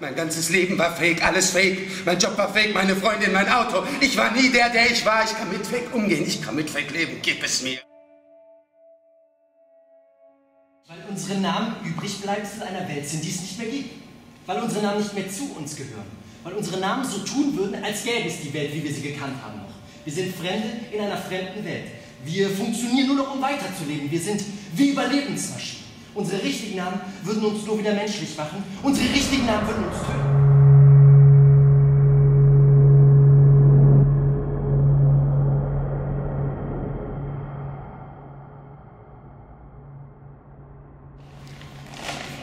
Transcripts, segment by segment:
Mein ganzes Leben war fake, alles fake. Mein Job war fake, meine Freundin, mein Auto. Ich war nie der, der ich war. Ich kann mit Fake umgehen, ich kann mit Fake leben. Gib es mir. Weil unsere Namen übrig bleiben in einer Welt sind, die es nicht mehr gibt. Weil unsere Namen nicht mehr zu uns gehören. Weil unsere Namen so tun würden, als gäbe es die Welt, wie wir sie gekannt haben noch. Wir sind Fremde in einer fremden Welt. Wir funktionieren nur noch, um weiterzuleben. Wir sind wie Überlebensmaschinen. Unsere richtigen Namen würden uns nur wieder menschlich machen. Unsere richtigen Namen würden uns töten.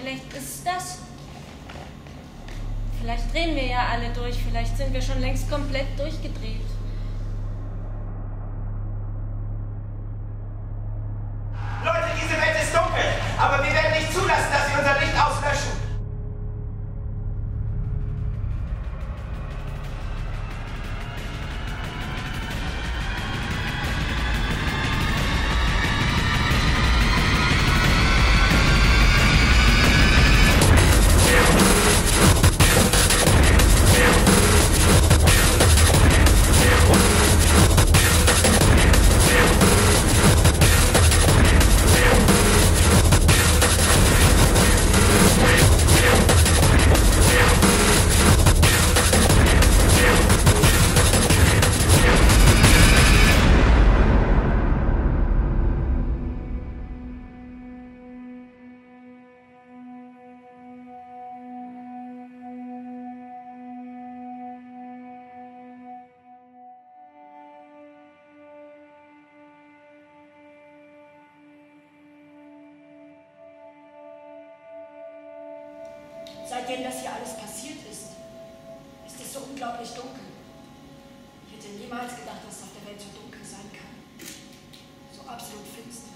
Vielleicht ist das. Vielleicht drehen wir ja alle durch. Vielleicht sind wir schon längst komplett durchgedreht. Leute, diese Welt ist dunkel, aber wir werden nicht zulassen, Seitdem das hier alles passiert ist, ist es so unglaublich dunkel. Ich hätte niemals gedacht, dass es auf der Welt so dunkel sein kann. So absolut finster.